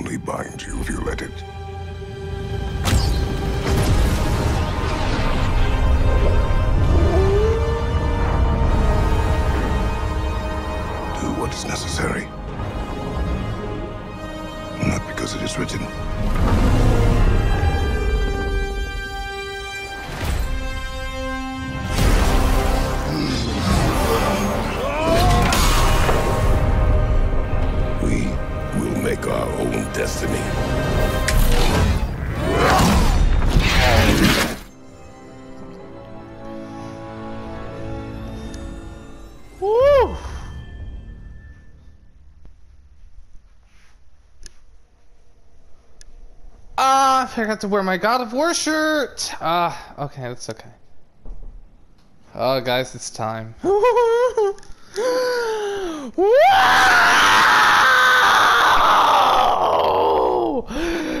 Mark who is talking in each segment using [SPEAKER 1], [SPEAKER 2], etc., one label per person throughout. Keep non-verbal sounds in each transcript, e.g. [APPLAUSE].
[SPEAKER 1] only bind you if you let it.
[SPEAKER 2] I forgot to wear my God of War shirt. Ah, okay, that's okay. Oh, guys, it's time. [LAUGHS]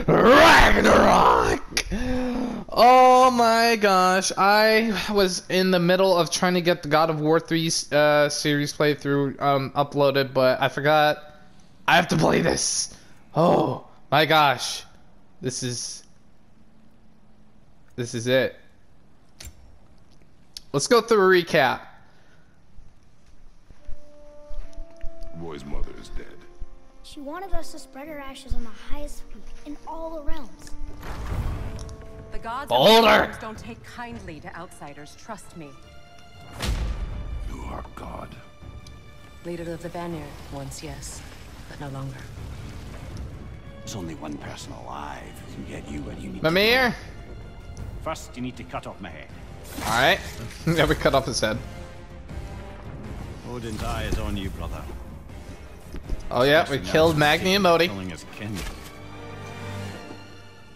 [SPEAKER 2] Ragnarok! Oh my gosh, I was in the middle of trying to get the God of War 3 uh, series playthrough um, uploaded, but I forgot I have to play this. Oh my gosh. This is. This is it. Let's go through a recap.
[SPEAKER 1] Roy's mother is dead.
[SPEAKER 3] She wanted us to spread her ashes on the highest peak in all the realms.
[SPEAKER 4] The gods
[SPEAKER 2] Boulder.
[SPEAKER 4] the don't take kindly to outsiders, trust me.
[SPEAKER 1] You are God.
[SPEAKER 4] Leader of the Vanir, once yes, but no longer.
[SPEAKER 5] There's only one person alive who can get you and you need
[SPEAKER 2] Mimir?
[SPEAKER 5] First, you need to cut off my head.
[SPEAKER 2] Alright. [LAUGHS] yeah, we cut off his head.
[SPEAKER 5] Odin's eye is on you, brother.
[SPEAKER 2] Oh yeah, we
[SPEAKER 5] Especially now
[SPEAKER 2] killed Magni and Modi.
[SPEAKER 5] killing his kin.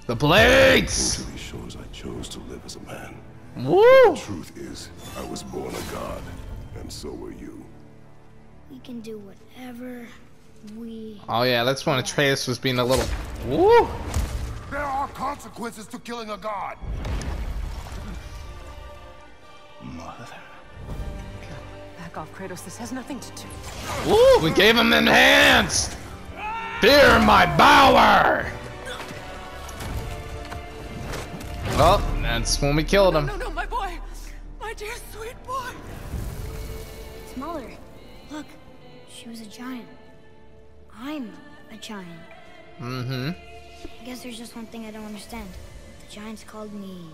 [SPEAKER 2] The blades!
[SPEAKER 1] To these shores, I chose to live as a man.
[SPEAKER 2] Woo!
[SPEAKER 1] Truth is, I was born a god, and so were you.
[SPEAKER 3] We can do whatever we.
[SPEAKER 2] Oh yeah, that's when Atreus was being a little. Woo!
[SPEAKER 1] There are consequences to killing a god.
[SPEAKER 5] Mother.
[SPEAKER 4] Back off, Kratos. This has nothing to do.
[SPEAKER 2] Woo! We gave him them hands! Fear my bower! Oh, that's when we killed him.
[SPEAKER 4] No, no, my boy! My dear sweet boy!
[SPEAKER 3] It's Mother. Look, she was a giant. I'm a giant.
[SPEAKER 2] Mm-hmm.
[SPEAKER 3] I guess there's just one thing I don't understand. The giants called me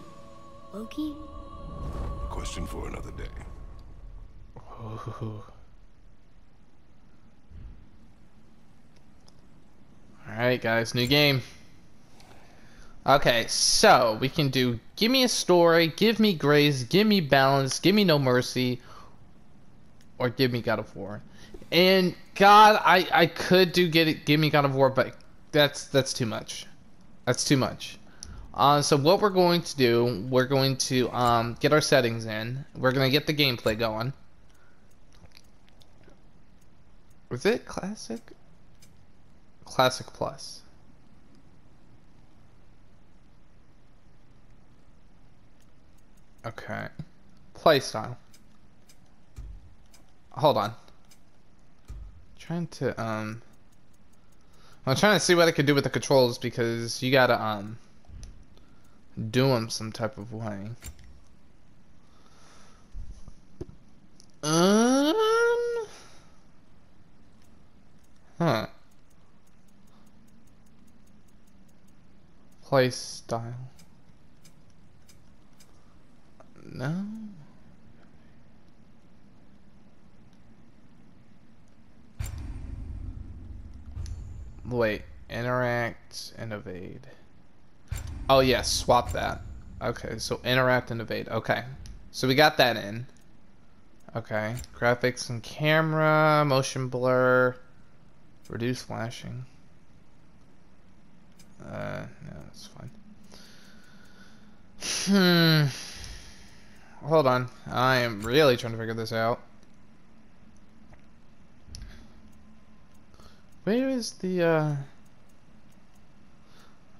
[SPEAKER 3] Loki?
[SPEAKER 1] Question for another day.
[SPEAKER 2] Alright, guys, new game. Okay, so we can do give me a story, give me grace, give me balance, give me no mercy, or give me God of War. And God, I I could do get it, give me God of War, but that's that's too much. That's too much. Uh, so what we're going to do, we're going to um, get our settings in. We're gonna get the gameplay going. Was it classic? Classic Plus. Okay. Playstyle. Hold on. Trying to um I'm trying to see what I could do with the controls because you gotta um do them some type of way. Um Huh. Play style. No. Wait, interact and evade. Oh yes, swap that. Okay, so interact and evade. Okay. So we got that in. Okay. Graphics and camera, motion blur, reduce flashing. Uh, no, that's fine. Hmm. Hold on. I am really trying to figure this out. Where is the, uh...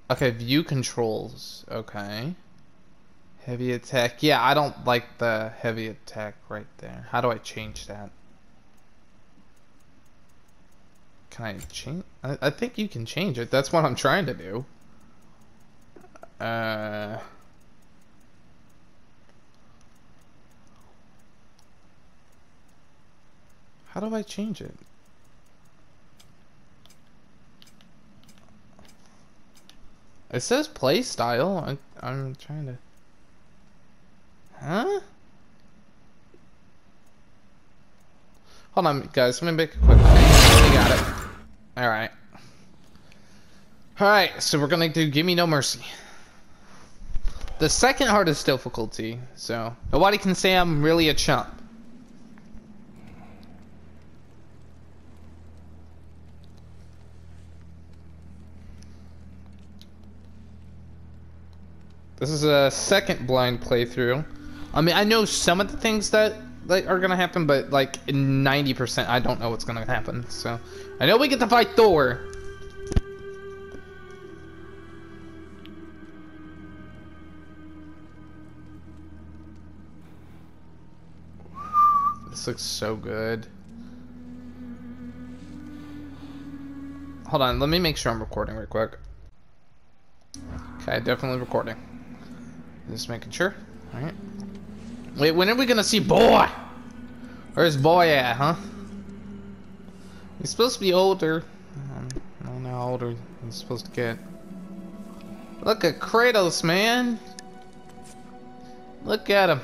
[SPEAKER 2] Okay, view controls. Okay. Heavy attack. Yeah, I don't like the heavy attack right there. How do I change that? can I change? I, I think you can change it. That's what I'm trying to do. Uh. How do I change it? It says play style. I, I'm trying to. Huh? Hold on, guys. Let me make a quick. We got it. All right. All right. So we're gonna do "Give Me No Mercy." The second hardest difficulty. So nobody can say I'm really a chump. This is a second blind playthrough. I mean, I know some of the things that like are gonna happen, but like 90%, I don't know what's gonna happen. So I know we get to fight Thor. This looks so good. Hold on, let me make sure I'm recording real quick. Okay, definitely recording. Just making sure. Alright. Wait, when are we gonna see boy? Where's boy at, huh? He's supposed to be older. Um, I don't know how older he's supposed to get. Look at Kratos, man. Look at him.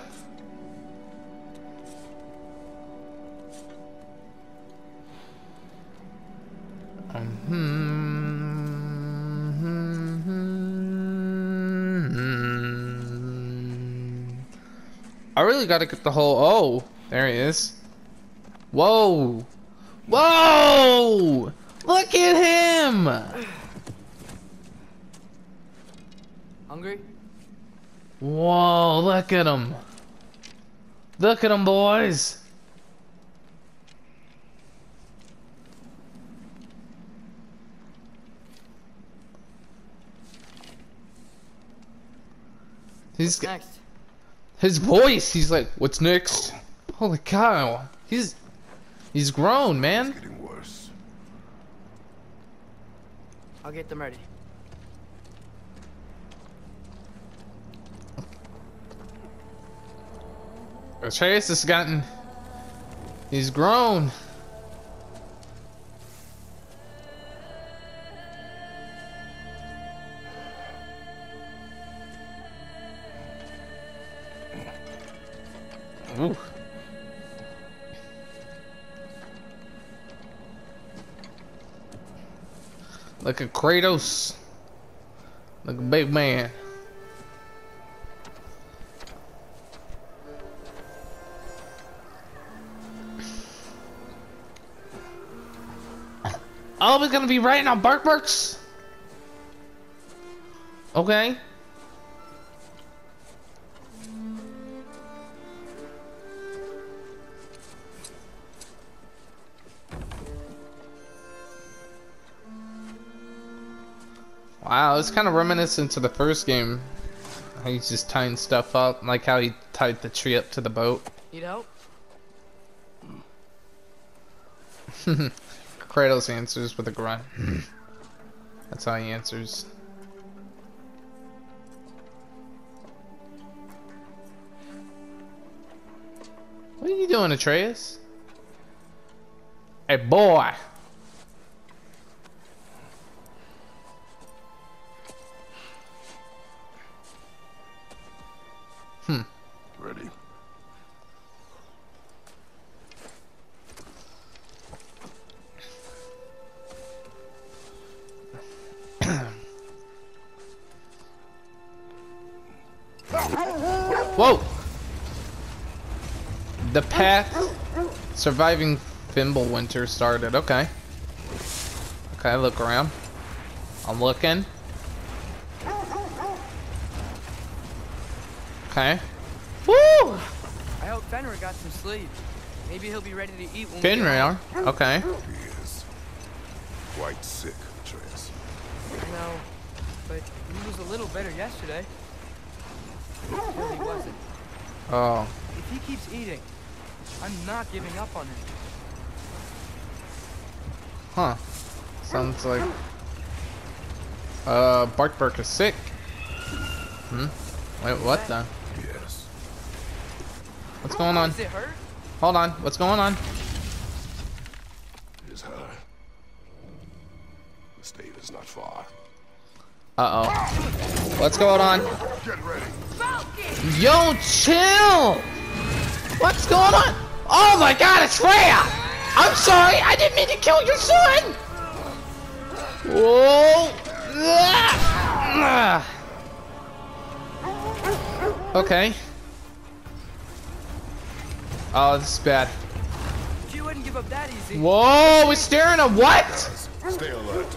[SPEAKER 2] Gotta get the whole. Oh, there he is. Whoa! Whoa! Look at him!
[SPEAKER 6] Hungry?
[SPEAKER 2] Whoa, look at him. Look at him, boys. He's
[SPEAKER 6] next?
[SPEAKER 2] His voice. He's like, "What's next?" Holy cow! He's he's grown, man.
[SPEAKER 1] It's Getting worse.
[SPEAKER 6] I'll get them ready.
[SPEAKER 2] Atreus has gotten. He's grown. Ooh. Like a Kratos. Like a big man. Oh, we're gonna be writing on bark? Okay. Wow, it's kind of reminiscent to the first game. How he's just tying stuff up, like how he tied the tree up to the boat.
[SPEAKER 6] Need help? [LAUGHS]
[SPEAKER 2] Kratos answers with a grunt. That's how he answers. What are you doing, Atreus? Hey, boy! Hmm.
[SPEAKER 1] Ready?
[SPEAKER 2] Whoa! The path surviving Fimbulwinter started. Okay. Okay, look around. I'm looking. Okay. Woo!
[SPEAKER 6] I hope Fenrir got some sleep. Maybe he'll be ready to eat when we get
[SPEAKER 2] Okay.
[SPEAKER 1] He is quite sick, Atreus.
[SPEAKER 6] No, but he was a little better yesterday. No, he wasn't.
[SPEAKER 2] Oh.
[SPEAKER 6] If he keeps eating, I'm not giving up on him.
[SPEAKER 2] Huh. Sounds like... Uh, Barkburk is sick. Hmm? Wait, what the?
[SPEAKER 1] Yes.
[SPEAKER 2] What's going on?
[SPEAKER 6] Does it hurt?
[SPEAKER 2] Hold on. What's going on?
[SPEAKER 1] It is her. The state is not far.
[SPEAKER 2] Uh-oh. What's going on?
[SPEAKER 1] Get ready.
[SPEAKER 2] Yo, chill! What's going on? Oh my god, it's Freya! I'm sorry, I didn't mean to kill your son! Whoa! Ah! Okay. Oh, this is bad.
[SPEAKER 6] She wouldn't give up that easy.
[SPEAKER 2] Whoa, we're staring at what?
[SPEAKER 1] Guys, stay alert.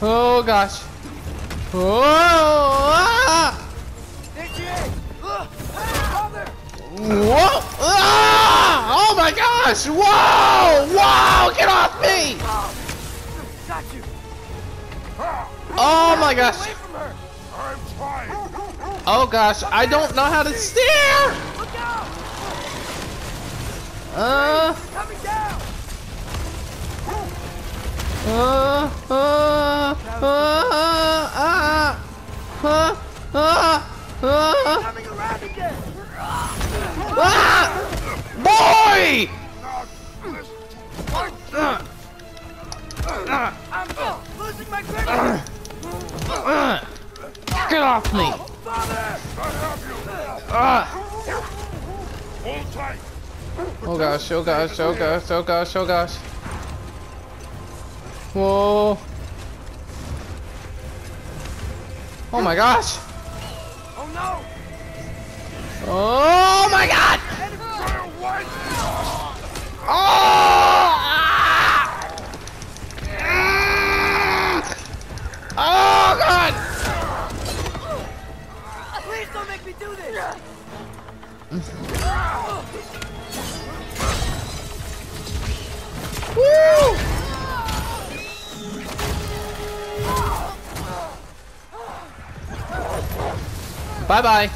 [SPEAKER 2] Oh gosh. Oh! ah!
[SPEAKER 6] There she is! Look! Father!
[SPEAKER 2] Whoa! Ah! Oh my gosh! Whoa! Whoa! Get off me!
[SPEAKER 6] Got you!
[SPEAKER 2] Oh my gosh!
[SPEAKER 6] Away from her!
[SPEAKER 1] I'm trying.
[SPEAKER 2] Oh gosh! I don't know how to steer! Uh,
[SPEAKER 6] Coming down!
[SPEAKER 2] uh, uh, uh, uh, uh, uh, uh,
[SPEAKER 6] Coming around again!
[SPEAKER 2] ah! Boy!
[SPEAKER 6] I'm losing my grip!
[SPEAKER 2] Uh, Get off me!
[SPEAKER 6] Father!
[SPEAKER 2] Ah!
[SPEAKER 1] Hold tight.
[SPEAKER 2] Oh gosh, oh gosh, oh gosh, oh gosh, oh gosh. Whoa. Oh my gosh.
[SPEAKER 6] Oh no!
[SPEAKER 2] Oh my god! Oh! Ah! Oh god!
[SPEAKER 6] Please don't make me do this! [LAUGHS]
[SPEAKER 2] Woo! Bye bye.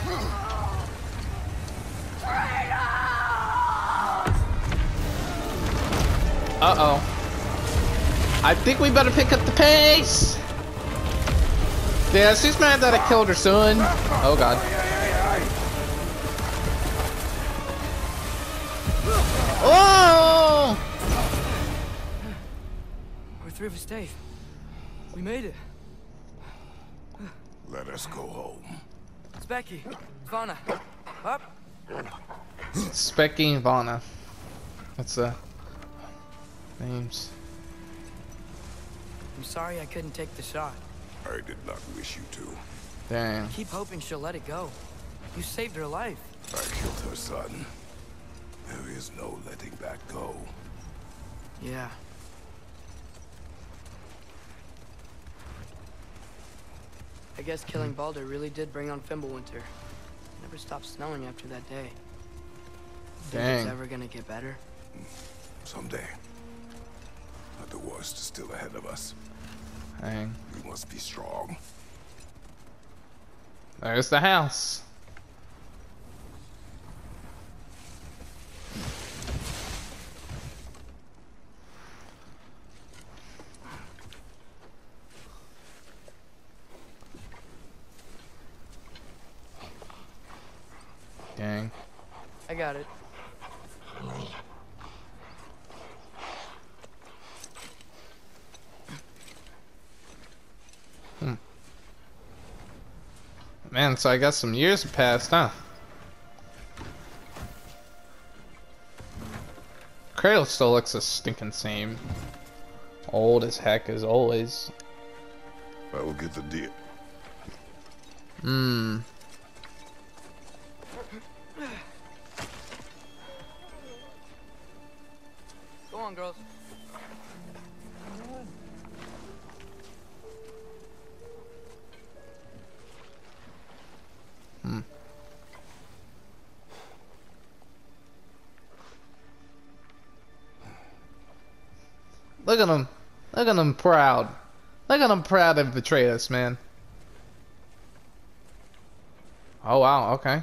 [SPEAKER 2] Uh oh. I think we better pick up the pace. Yeah, she's mad that I killed her son. Oh god.
[SPEAKER 6] We're through for safe. We made it.
[SPEAKER 1] Let us go home.
[SPEAKER 6] It's Becky. Svana. Up.
[SPEAKER 2] Specky and Vana. That's uh names.
[SPEAKER 6] I'm sorry I couldn't take the shot.
[SPEAKER 1] I did not wish you to.
[SPEAKER 2] Dang.
[SPEAKER 6] Keep hoping she'll let it go. You saved her life.
[SPEAKER 1] I killed her son. There is no letting that go.
[SPEAKER 6] Yeah. I guess killing Baldur really did bring on Fimbulwinter. Never stopped snowing after that day. Think it's
[SPEAKER 2] Dang.
[SPEAKER 6] ever gonna get better?
[SPEAKER 1] Someday. But the worst is still ahead of us.
[SPEAKER 2] Dang.
[SPEAKER 1] We must be strong.
[SPEAKER 2] There's the house. Dang.
[SPEAKER 6] I got it.
[SPEAKER 2] Man, so I guess some years have passed, huh? Cradle still looks the stinking same. Old as heck as always.
[SPEAKER 1] I will get the deal.
[SPEAKER 2] Hmm.
[SPEAKER 6] Go on, girls.
[SPEAKER 2] Look at him. Look at him proud. Look at him proud to betray us, man. Oh wow, okay.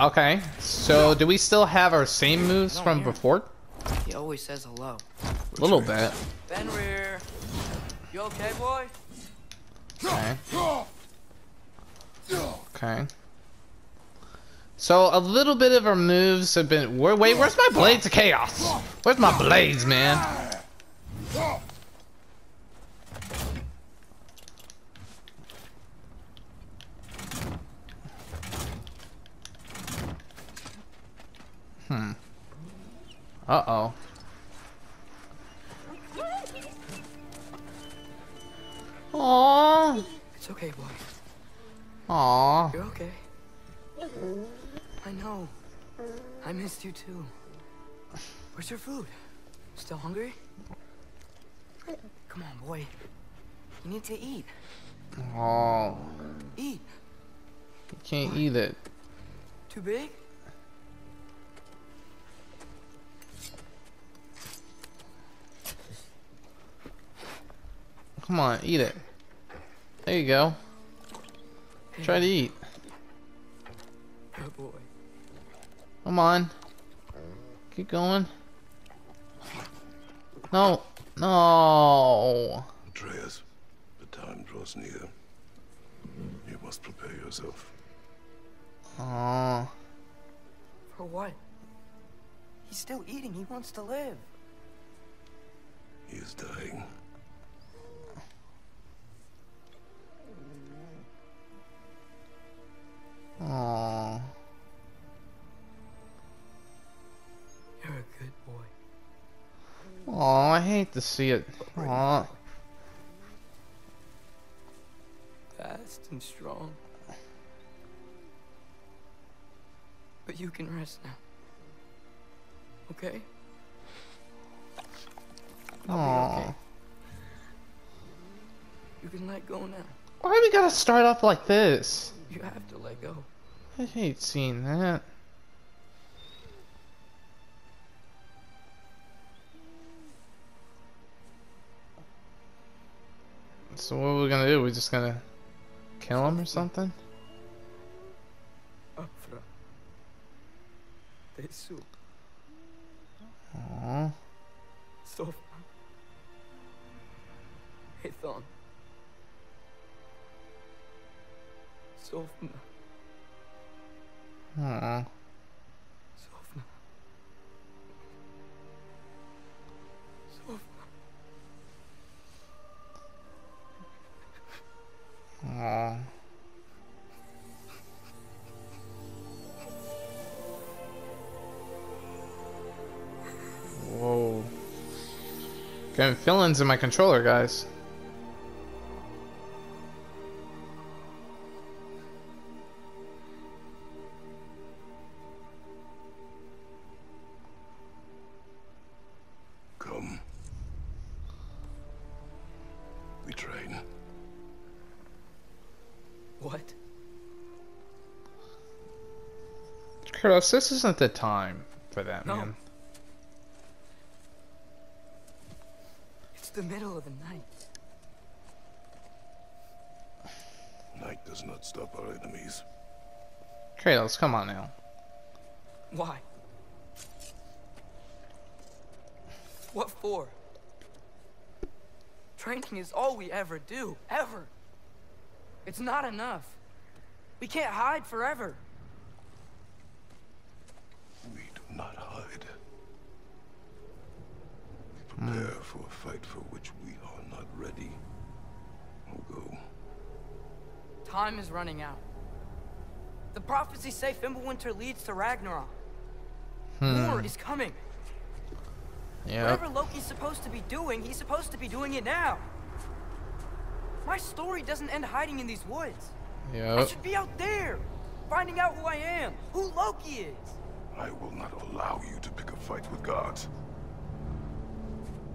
[SPEAKER 2] Okay, so do we still have our same moves from
[SPEAKER 6] here.
[SPEAKER 2] before?
[SPEAKER 6] He always says hello.
[SPEAKER 2] A little bit.
[SPEAKER 6] Fenrir! You okay, boy?
[SPEAKER 2] Okay. Okay. So a little bit of our moves have been. Wait, where's my blades of chaos? Where's my blades, man? Oh,
[SPEAKER 6] Eat.
[SPEAKER 2] you can't eat it.
[SPEAKER 6] Too big?
[SPEAKER 2] Come on, eat it. There you go. Try to eat.
[SPEAKER 6] Good boy.
[SPEAKER 2] Come on. Keep going. No. No.
[SPEAKER 1] Atreus, the time draws near. You must prepare yourself.
[SPEAKER 2] Oh.
[SPEAKER 6] For what? He's still eating. He wants to live.
[SPEAKER 1] He is dying.
[SPEAKER 2] Oh.
[SPEAKER 6] You're a good boy.
[SPEAKER 2] Oh, I hate to see it. Oh.
[SPEAKER 6] Fast and strong. But you can rest now. Okay? I'll be okay. You can let go now.
[SPEAKER 2] Why we gotta start off like this?
[SPEAKER 6] You have to let go.
[SPEAKER 2] I hate seeing that. So what are we gonna do? We're just gonna kill him or something?
[SPEAKER 6] Afra. Tesu.
[SPEAKER 2] Aww.
[SPEAKER 6] Sofna. Hathon. Sofna.
[SPEAKER 2] Aww. Aww. Whoa. Getting feelings in my controller, guys. Kratos, this isn't the time for that,
[SPEAKER 6] No.
[SPEAKER 2] man.
[SPEAKER 6] It's the middle of the night.
[SPEAKER 1] Night does not stop our enemies.
[SPEAKER 2] Kratos, come on now.
[SPEAKER 6] Why? What for? Training is all we ever do, ever. It's not enough. We can't hide forever.
[SPEAKER 1] We do not hide. We prepare for a fight for which we are not ready. We'll go.
[SPEAKER 6] Time is running out. The prophecies say Fimbulwinter leads to Ragnarok. Hmm. War is coming.
[SPEAKER 2] Yeah.
[SPEAKER 6] Whatever Loki's supposed to be doing, he's supposed to be doing it now. My story doesn't end hiding in these woods. I should be out there, finding out who I am, who Loki is.
[SPEAKER 1] I will not allow you to pick a fight with gods.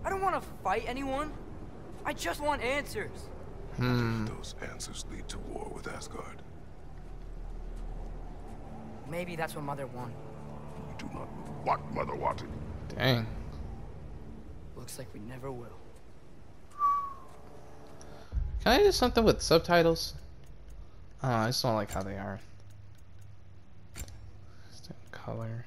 [SPEAKER 6] I don't want to fight anyone. I just want answers.
[SPEAKER 2] Hmm.
[SPEAKER 1] Those answers lead to war with Asgard.
[SPEAKER 6] Maybe that's what Mother wanted.
[SPEAKER 1] We do not know what Mother wanted.
[SPEAKER 2] Dang.
[SPEAKER 6] Looks like we never will.
[SPEAKER 2] Can I do something with subtitles? Oh, I just don't like how they are. color.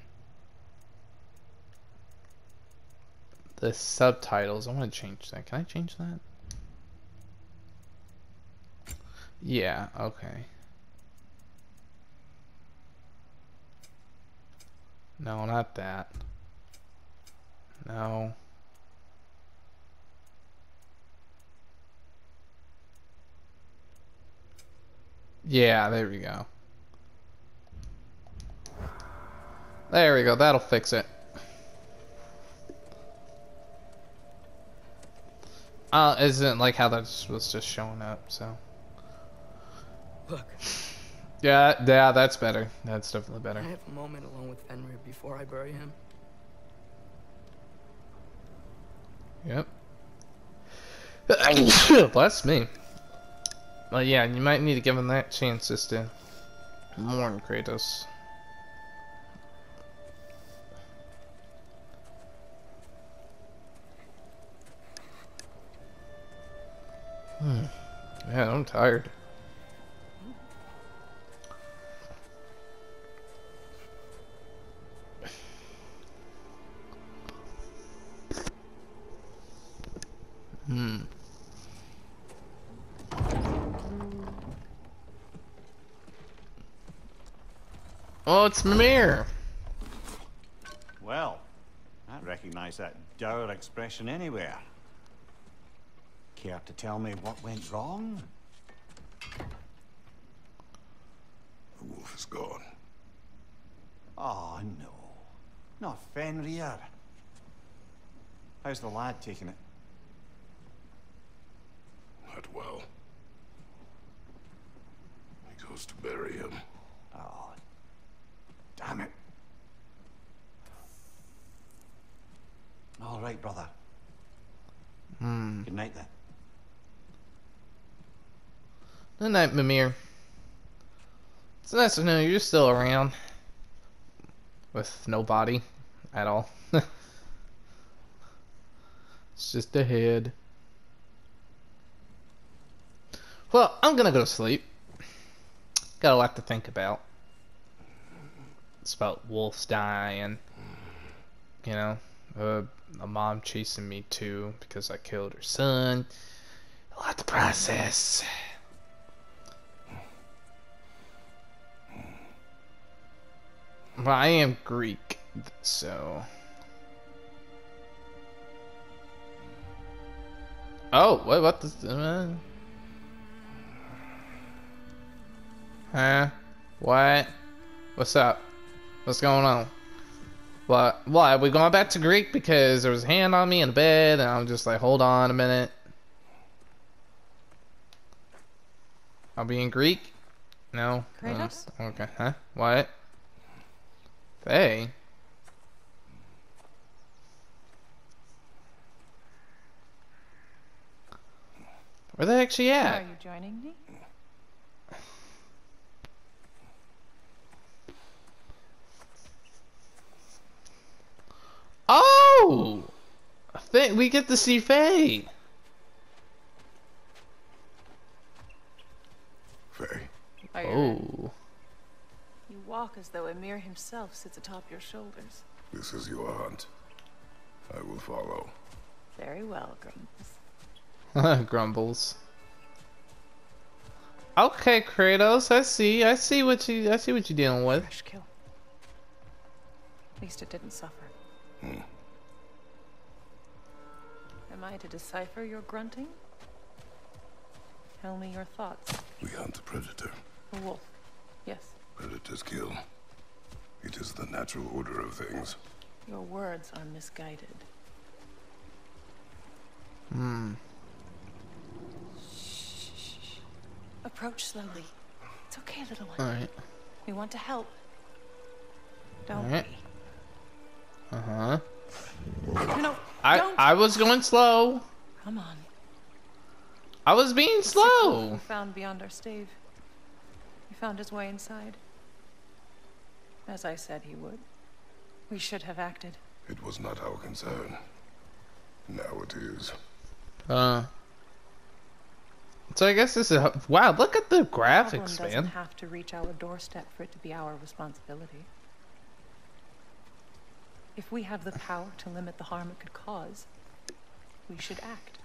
[SPEAKER 2] The subtitles, I want to change that. Can I change that? Yeah, okay. No, not that. No. Yeah, there we go. There we go, that'll fix it. Uh, isn't like how that was just showing up, so.
[SPEAKER 6] Look, [LAUGHS]
[SPEAKER 2] Yeah, yeah, that's better. That's definitely better.
[SPEAKER 6] I have a moment alone with Fenrir before I bury him.
[SPEAKER 2] Yep. [COUGHS] Bless me. But yeah, you might need to give him that chance just to mourn Kratos. Hmm. Yeah, I'm tired. Hmm. Oh, it's Mimir.
[SPEAKER 5] Well, I recognize that dour expression anywhere. Care to tell me what went wrong?
[SPEAKER 1] The wolf is gone.
[SPEAKER 5] Oh, no. Not Fenrir. How's the lad taking it?
[SPEAKER 1] Not well. He goes to bury him.
[SPEAKER 5] Oh, damn it. All right, brother.
[SPEAKER 2] Hmm.
[SPEAKER 5] Good night then.
[SPEAKER 2] Good night, Mimir. It's nice to know you're still around. With no body at all. [LAUGHS] it's just a head. Well, I'm gonna go to sleep. Got a lot to think about. It's about wolves dying. You know, uh, a mom chasing me too because I killed her son. A lot to process. Well, I am Greek, so. Oh, what? What? This, uh... Huh? What? What's up? What's going on? What? What? We going back to Greek because there was a hand on me in the bed, and I'm just like, hold on a minute. I'll be in Greek. No.
[SPEAKER 4] Kratos?
[SPEAKER 2] Uh, okay. Huh? What? Hey. Where they actually
[SPEAKER 7] Are
[SPEAKER 2] at?
[SPEAKER 7] Are you joining me?
[SPEAKER 2] Oh! I think we get to see Faye.
[SPEAKER 1] Faye,
[SPEAKER 7] Are ready?
[SPEAKER 2] Oh.
[SPEAKER 7] You walk as though Ymir himself sits atop your shoulders.
[SPEAKER 1] this is your hunt. I will follow.
[SPEAKER 7] Very well, Grumbles. [LAUGHS]
[SPEAKER 2] Grumbles. Okay, Kratos, I see. I see what you I see what you're dealing with.
[SPEAKER 7] Fresh kill. At least it didn't suffer.
[SPEAKER 1] Hmm.
[SPEAKER 7] Am I to decipher your grunting? Tell me your thoughts.
[SPEAKER 1] We hunt a predator.
[SPEAKER 7] A wolf. Yes.
[SPEAKER 1] Predators kill. It is the natural order of things.
[SPEAKER 7] Your words are misguided.
[SPEAKER 2] Hmm.
[SPEAKER 7] Approach slowly. It's okay, little one.
[SPEAKER 2] Alright.
[SPEAKER 7] We want to help. Don't
[SPEAKER 2] Alright. Uh-huh.
[SPEAKER 7] No, no,
[SPEAKER 2] I
[SPEAKER 7] don't!
[SPEAKER 2] I was going slow.
[SPEAKER 7] Come on.
[SPEAKER 2] I was being
[SPEAKER 7] The
[SPEAKER 2] slow.
[SPEAKER 7] we found beyond our stave. He found his way inside. As I said he would. We should have acted.
[SPEAKER 1] It was not our concern. Now it is.
[SPEAKER 2] Uh. So I guess this is a, wow. Look at the
[SPEAKER 7] Problem
[SPEAKER 2] graphics,
[SPEAKER 7] doesn't have to reach our doorstep for it to be our responsibility. If we have the power to limit the harm it could cause, we should act.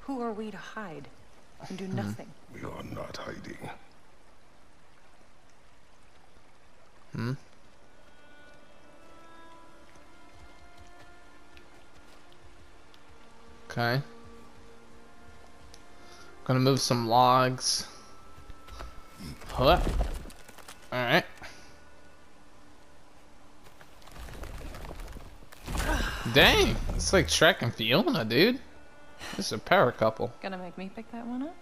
[SPEAKER 7] Who are we to hide and do nothing?
[SPEAKER 1] We are not hiding.
[SPEAKER 2] Hmm? Okay. Gonna move some logs. Huh. Alright. Dang, it's like Shrek and Fiona, dude. This is a power couple.
[SPEAKER 7] Gonna make me pick that one up?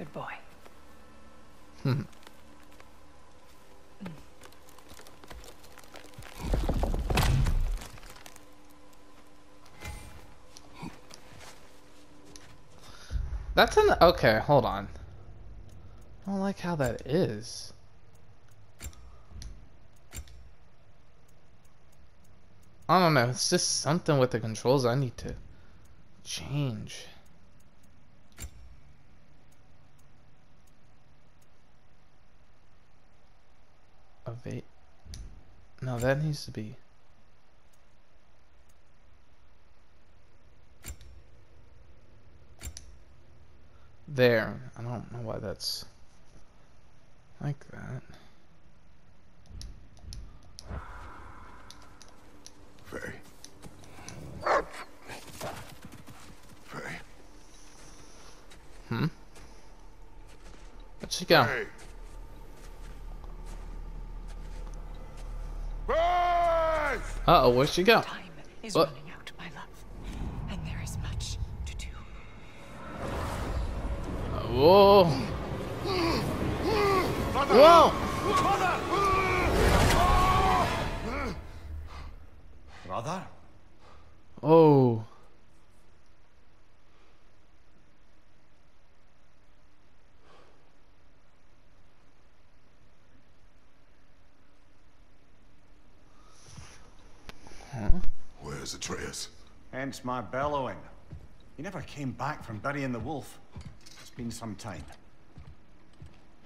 [SPEAKER 7] Good boy.
[SPEAKER 2] Hmm. That's an okay. Hold on. I don't like how that is. I don't know. It's just something with the controls I need to change. Evade. No, that needs to be. There. I don't know why that's like that.
[SPEAKER 1] Faye. Faye.
[SPEAKER 2] Hmm? Where'd she go? Uh oh, where'd she go?
[SPEAKER 7] Time is
[SPEAKER 2] What?
[SPEAKER 7] running out, my love. And there is much to do.
[SPEAKER 2] Whoa. Whoa!
[SPEAKER 5] Brother?
[SPEAKER 2] Oh.
[SPEAKER 1] Where's Atreus?
[SPEAKER 5] Hence my bellowing. He never came back from burying the wolf. It's been some time.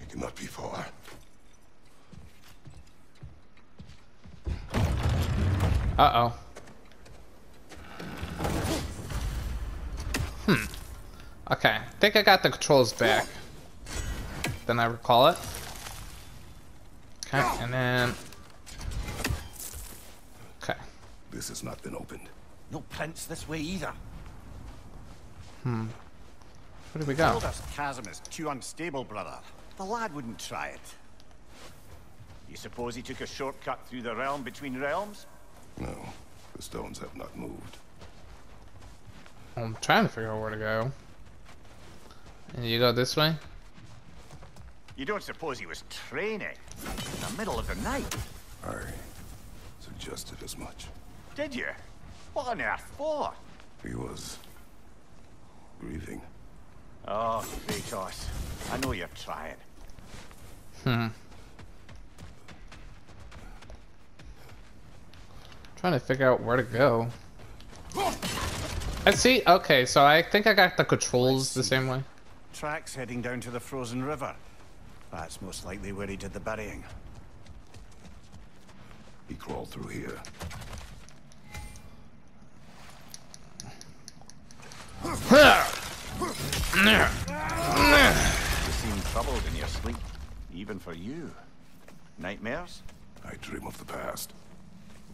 [SPEAKER 1] He cannot be far.
[SPEAKER 2] Uh oh. Hmm. Okay, I think I got the controls back. Then I recall it. Okay, and then. Okay.
[SPEAKER 1] This has not been opened.
[SPEAKER 5] No prints this way either.
[SPEAKER 2] Hmm. Where do we go?
[SPEAKER 5] Told us chasm is too unstable, brother. The lad wouldn't try it. You suppose he took a shortcut through the realm between realms?
[SPEAKER 1] No, the stones have not moved.
[SPEAKER 2] I'm trying to figure out where to go. And you go this way?
[SPEAKER 5] You don't suppose he was training in the middle of the night?
[SPEAKER 1] I suggested as much.
[SPEAKER 5] Did you? What on earth for?
[SPEAKER 1] He was grieving.
[SPEAKER 5] Oh, Kratos. I know you're trying.
[SPEAKER 2] Hmm. Trying to figure out where to go. I see. Okay, so I think I got the controls the same way.
[SPEAKER 5] Tracks heading down to the frozen river. That's most likely where he did the burying.
[SPEAKER 1] He crawled through here.
[SPEAKER 5] You seem troubled in your sleep. Even for you. Nightmares?
[SPEAKER 1] I dream of the past.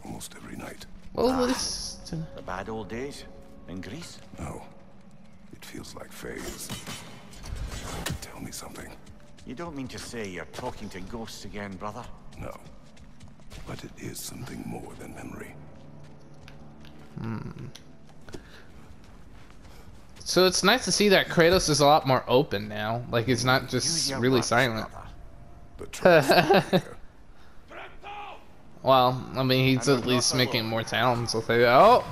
[SPEAKER 1] Almost every night.
[SPEAKER 2] Well, ah, at least.
[SPEAKER 5] The bad old days? In Greece?
[SPEAKER 1] No. It feels like Faye is trying to tell me something.
[SPEAKER 5] You don't mean to say you're talking to ghosts again, brother?
[SPEAKER 1] No. But it is something more than memory. Hmm.
[SPEAKER 2] So it's nice to see that Kratos is a lot more open now. Like he's not just really silent. [LAUGHS] Well, I mean, he's at least making more sounds. I'll say, oh,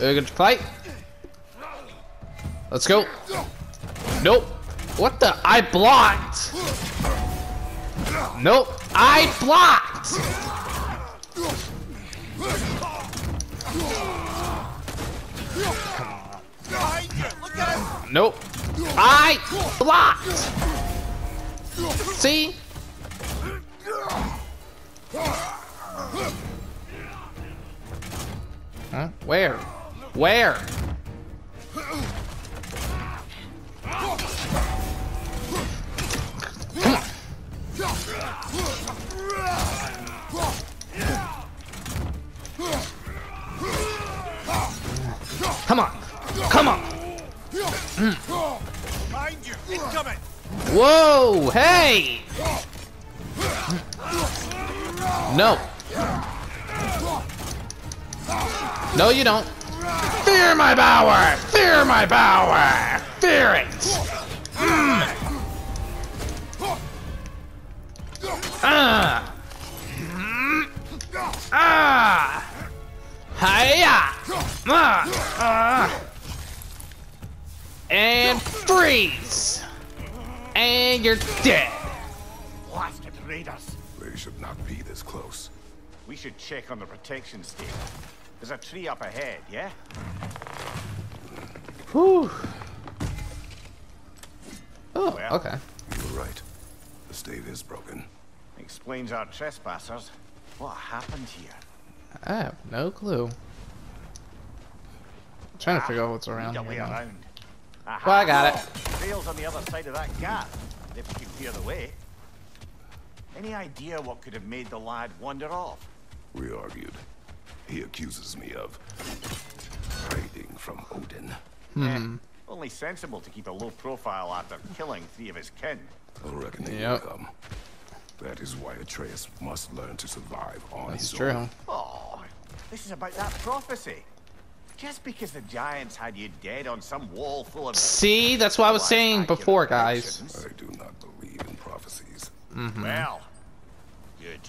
[SPEAKER 2] we're gonna fight. Let's go. Nope. What the? I blocked. Nope. I blocked. Nope. I blocked! See? Huh? Where? Where? Come on! Whoa! Hey! No. No, you don't. Fear my power! Fear my power! Fear it! Mm. Ah! Mm. Ah! Hiya! Ah! Ah! And freeze! And you're dead.
[SPEAKER 5] Blasted raiders!
[SPEAKER 1] They should not be this close.
[SPEAKER 5] We should check on the protection station. There's a tree up ahead, yeah?
[SPEAKER 2] Whew. Oh,
[SPEAKER 5] Well.
[SPEAKER 2] okay.
[SPEAKER 1] You're right. The stave is broken.
[SPEAKER 5] Explains our trespassers. What happened here?
[SPEAKER 2] I have no clue. trying to figure out what's around here.
[SPEAKER 5] around. Aha.
[SPEAKER 2] Well, I got it.
[SPEAKER 5] Trail's on the other side of that gap, if we can clear the way. Any idea what could have made the lad wander off?
[SPEAKER 1] We argued. He accuses me of hiding from Odin.
[SPEAKER 2] Hmm.
[SPEAKER 5] Only sensible to keep a low profile after killing three of his kin.
[SPEAKER 1] A reckoning
[SPEAKER 2] Yep.
[SPEAKER 1] will come. That is why Atreus must learn to survive on
[SPEAKER 2] That's
[SPEAKER 1] his
[SPEAKER 2] true.
[SPEAKER 1] own.
[SPEAKER 5] Oh, this is about that prophecy. Just because the giants had you dead on some wall full of
[SPEAKER 2] See, that's what I was saying before, guys.
[SPEAKER 1] I do not believe in prophecies. Mm-hmm.
[SPEAKER 5] Well, good.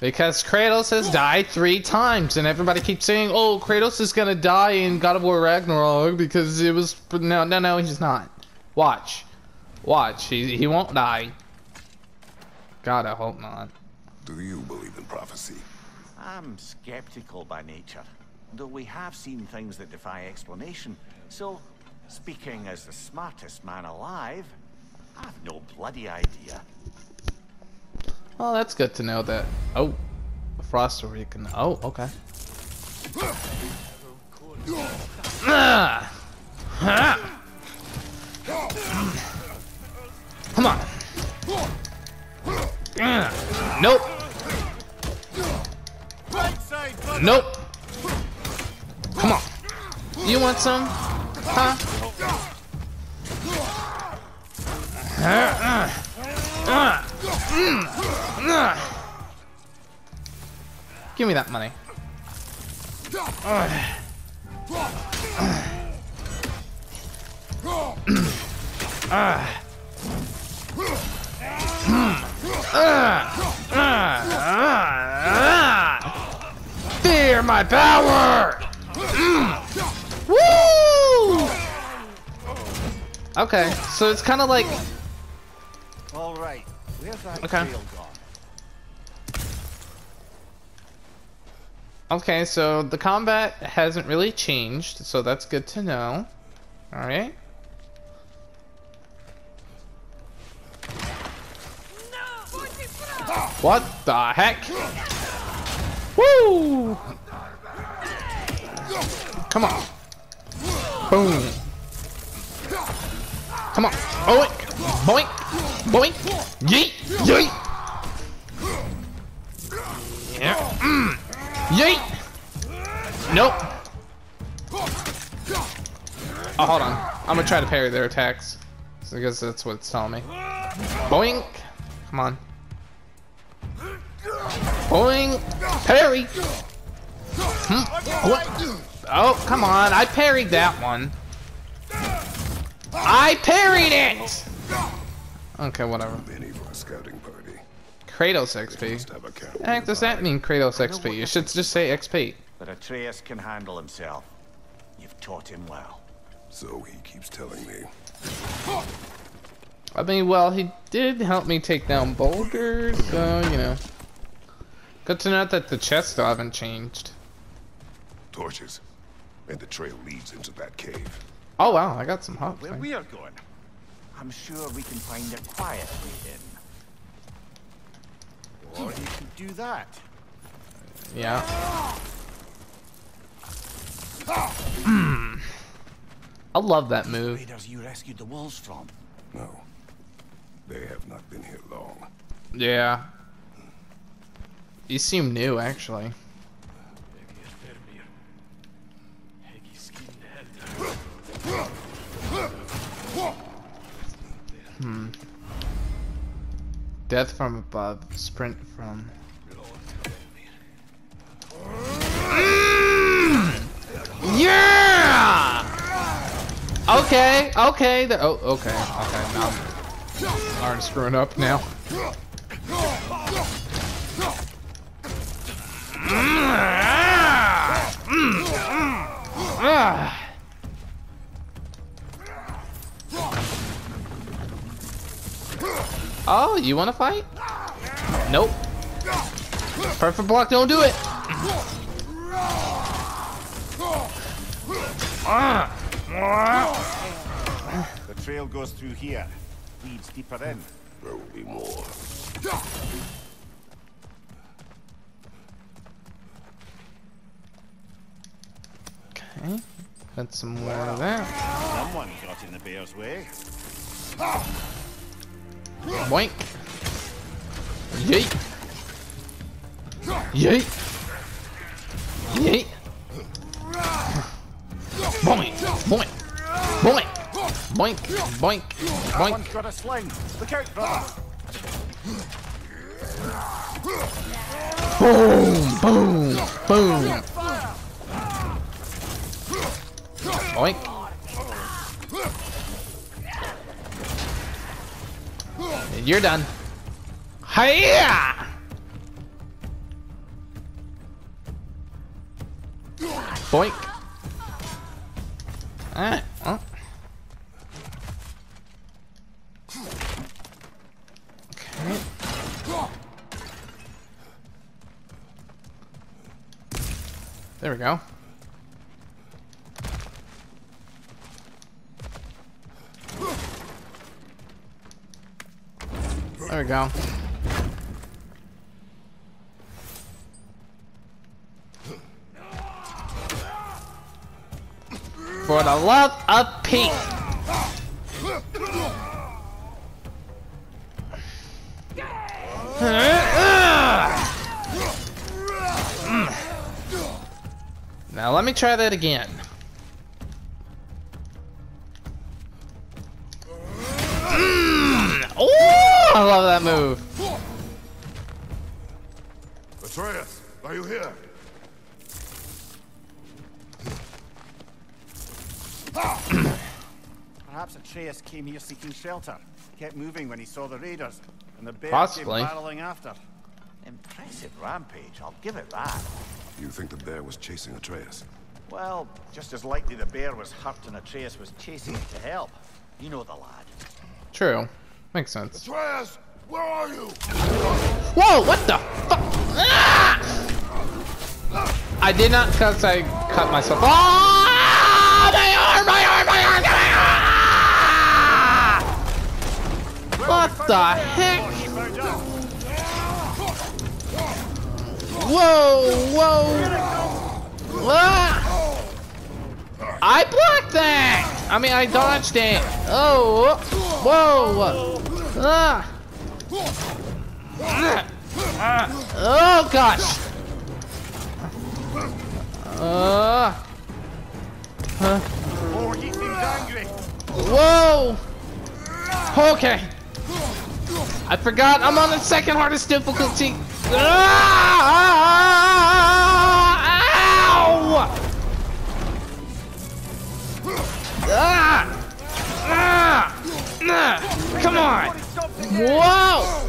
[SPEAKER 2] Because Kratos has died three times, and everybody keeps saying, "Oh, Kratos is gonna die in God of War Ragnarok because it was." No, no, no, he's not. Watch, watch. He he won't die. God, I hope not.
[SPEAKER 1] Do you believe in prophecy?
[SPEAKER 5] I'm skeptical by nature, though we have seen things that defy explanation. So, speaking as the smartest man alive, I've no bloody idea.
[SPEAKER 2] Well, that's good to know that. Oh, Frost Awaken. Oh, okay. Ah! Ah! Come on. Nope. Nope. Come on. You want some? Huh? Give me that money. Fear my power! Woo! Okay, so it's kind of like
[SPEAKER 5] All right, where's that
[SPEAKER 2] Okay. Okay, so the combat hasn't really changed, so that's good to know. Alright. What the heck? Woo! Come on. Boom. Come on. Boink. Boink. Boink. Yeet. Yeet. Yeah. Mm. Yeet! Nope. Oh, hold on. I'm gonna try to parry their attacks. I guess that's what it's telling me. Boing! Come on. Boing! Parry! Hmm. What? Oh, come on. I parried that one. I parried it! Okay, whatever.
[SPEAKER 1] Many for a scouting party.
[SPEAKER 2] Kratos
[SPEAKER 1] Must
[SPEAKER 2] XP.
[SPEAKER 1] have eh, a camel
[SPEAKER 2] What the heck does that mean, Kratos XP? You should just say XP.
[SPEAKER 5] But Atreus can handle himself. You've taught him well.
[SPEAKER 1] So he keeps telling me.
[SPEAKER 2] I mean, well, he did help me take down boulders, so, you know. Good to know that the chests haven't changed.
[SPEAKER 1] Torches. And the trail leads into that cave.
[SPEAKER 2] Oh wow, I got some hops.
[SPEAKER 5] Where we are going. I'm sure we can find a quiet way in. Or you could do that.
[SPEAKER 2] Yeah. Hmm. I love that move.
[SPEAKER 5] Raiders you rescued the wolves from.
[SPEAKER 1] No. They have not been here long.
[SPEAKER 2] Yeah. You seem new, actually. Hmm. Death from above, sprint from. Mm! Yeah! Okay, okay. The, oh, okay, okay. Now I'm already screwing up now. Ah. Oh, you want to fight? Nope. Perfect block, don't do it.
[SPEAKER 5] The trail goes through here. Leads deeper in.
[SPEAKER 1] There will be more.
[SPEAKER 2] Okay, got some more of that.
[SPEAKER 5] Someone got in the bear's way.
[SPEAKER 2] Boink. Yeet. Yeet. Yeet. Boink. Boink. Boink. Boink. Boink. Boink.
[SPEAKER 5] One's got a sling. Look out, brother.
[SPEAKER 2] Boom. Boom. Boom. Boink. You're done. Hiya! Boink. Alright, well. Okay. There we go. There we go. For the love of Pete. Now let me try that again. I love that move.
[SPEAKER 1] Atreus, are you here?
[SPEAKER 5] Perhaps Atreus came here seeking shelter. Kept moving when he saw the raiders. And the bear
[SPEAKER 2] Possibly.
[SPEAKER 5] came barreling after. Impressive rampage, I'll give it that.
[SPEAKER 1] You think the bear was chasing Atreus?
[SPEAKER 5] Well, just as likely the bear was hurt and Atreus was chasing it to help. You know the lad.
[SPEAKER 2] True. Makes sense.
[SPEAKER 1] Atreus, where are you?
[SPEAKER 2] Whoa, what the fuck? Ah! I did not because I cut myself. Ah! My arm, my arm, my arm, my arm! What the heck? Whoa, whoa! Ah! I blocked that! I mean, I dodged it. Oh, whoa! Ah! Oh gosh! Uh, uh,
[SPEAKER 5] Oh, he seems angry.
[SPEAKER 2] whoa! Okay. I forgot I'm on the second hardest difficulty. Ah! Ow! Ah! Ah! Ah! Come on! Whoa!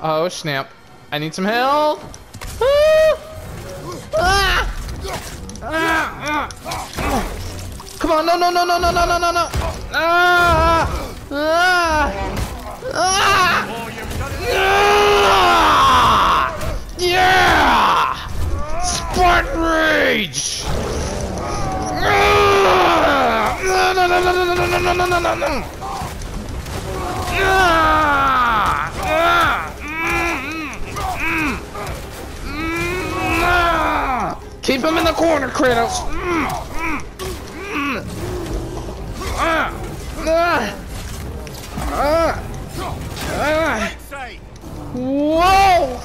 [SPEAKER 2] Oh snap! I need some help. Ah! Ah! Ah! Come on! No! No! No! No! No! No! No! No! No! Ah! Ah! Ah! Ah! Yeah! Spartan Rage! Ah! no, no, no, no, no, no, no, no, no, no. Ah, Keep him in the corner, Kratos. Whoa!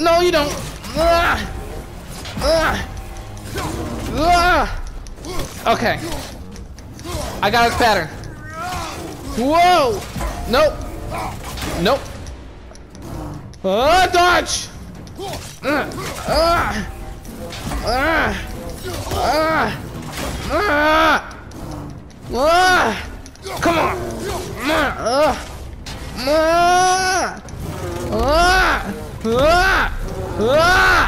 [SPEAKER 2] No, you don't. Okay. I got his pattern. Whoa! Nope. Nope. Ah, dodge! Ah, ah, ah, ah, ah. Come on! Ah, ah, ah, ah, ah.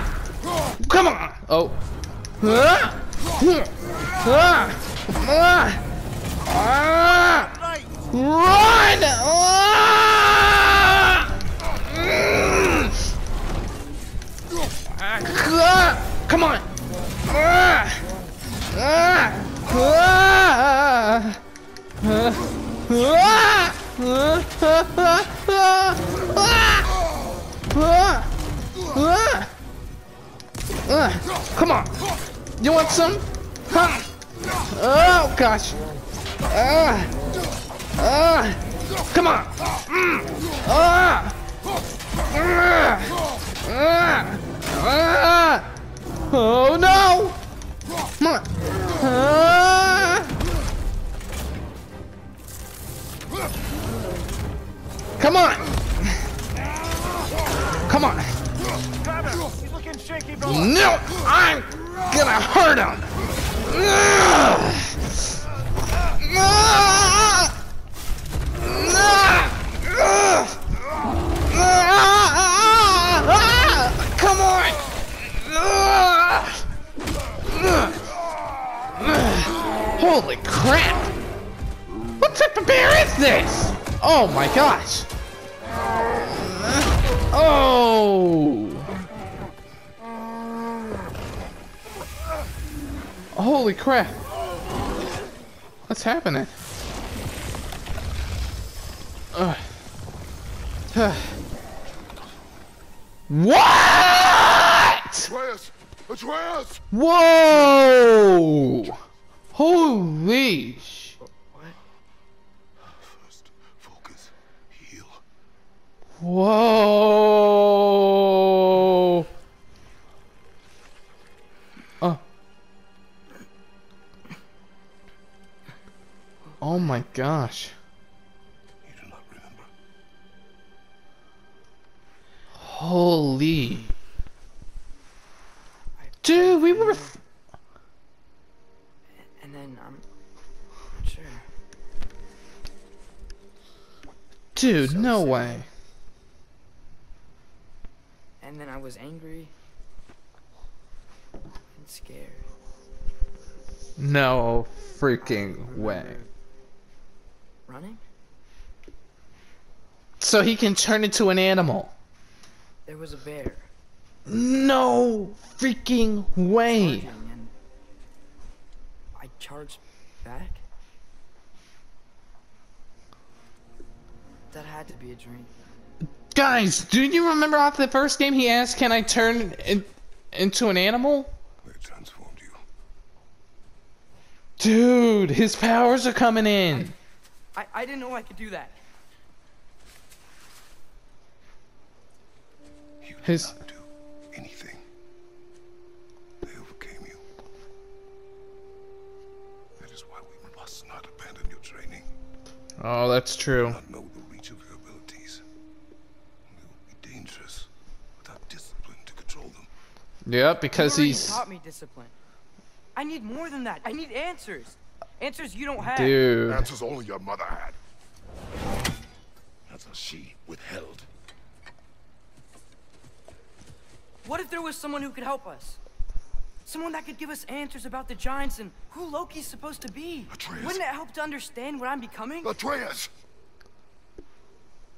[SPEAKER 2] Come on! Oh. Ah, ah, ah, ah. Run! Come on! Come on! You want some? Huh? Oh gosh! Uh. Ah! Come on! Mm. Ah! Ah! Ah! Ah! Oh no! Come on! Ah! Come on! Come on!
[SPEAKER 5] He's looking shaky.
[SPEAKER 2] No! I'm gonna hurt him! Ah! Happening? Ugh. Huh. what?
[SPEAKER 1] Atreus! Atreus!
[SPEAKER 2] Whoa! Gosh.
[SPEAKER 1] You do not remember.
[SPEAKER 2] Holy. Dude, we were. F-
[SPEAKER 6] And then I'm sure.
[SPEAKER 2] Dude, no way.
[SPEAKER 6] And then I was angry and scared.
[SPEAKER 2] No freaking way.
[SPEAKER 6] Running?
[SPEAKER 2] So he can turn into an animal.
[SPEAKER 6] There was a bear.
[SPEAKER 2] No freaking way.
[SPEAKER 6] I charged back. That had to be a dream.
[SPEAKER 2] Guys, do you remember after the first game he asked, "Can I turn in, into an animal?"
[SPEAKER 1] They transformed you.
[SPEAKER 2] Dude, his powers are coming in.
[SPEAKER 6] I, I didn't know I could do that.
[SPEAKER 1] You did
[SPEAKER 2] His-
[SPEAKER 1] not do anything. They overcame you. That is why we must not abandon your training.
[SPEAKER 2] Oh, that's true.
[SPEAKER 1] Not know the reach of your abilities. They will be dangerous without discipline to control them.
[SPEAKER 2] Yep, because
[SPEAKER 6] you
[SPEAKER 2] he's
[SPEAKER 6] taught me discipline. I need more than that. I need answers. Answers you don't have.
[SPEAKER 2] dude.
[SPEAKER 1] Answers only your mother had. Answers she withheld.
[SPEAKER 6] What if there was someone who could help us? Someone that could give us answers about the giants and who Loki's supposed to be.
[SPEAKER 1] Atreus.
[SPEAKER 6] Wouldn't it help to understand what I'm becoming?
[SPEAKER 1] Atreus!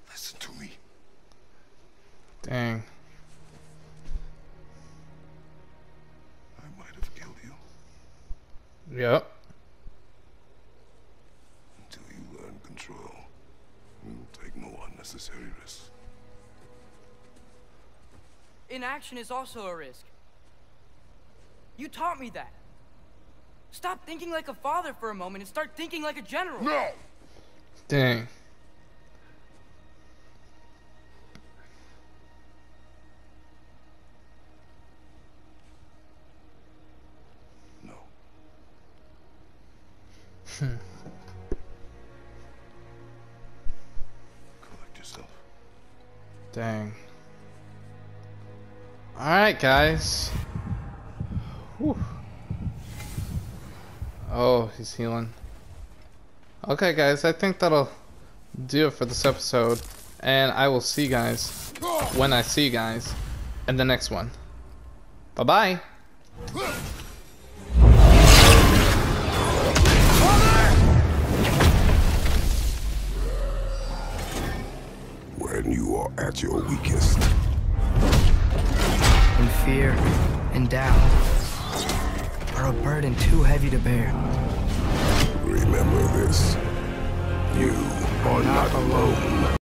[SPEAKER 1] Listen to me.
[SPEAKER 2] Dang.
[SPEAKER 1] I might have killed you.
[SPEAKER 2] Yep.
[SPEAKER 1] natural. You take no unnecessary risks.
[SPEAKER 6] Inaction is also a risk. You taught me that. Stop thinking like a father for a moment and start thinking like a general.
[SPEAKER 1] No!
[SPEAKER 2] Dang. Dang. Alright, guys. Whew. Oh, he's healing. Okay, guys, I think that'll do it for this episode. And I will see you guys when I see you guys in the next one. Bye bye
[SPEAKER 1] at your weakest.
[SPEAKER 8] And fear and doubt are a burden too heavy to bear. Remember this. You are not, alone.